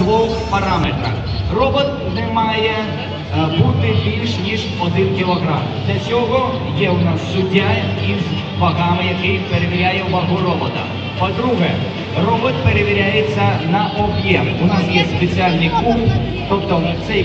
двох параметрах. Робот не має е, бути більш ніж один кілограм. Для цього є у нас суддя із вагами, який перевіряє вагу робота. По-друге, робот перевіряється на об'єм. У нас є спеціальний куб, тобто цей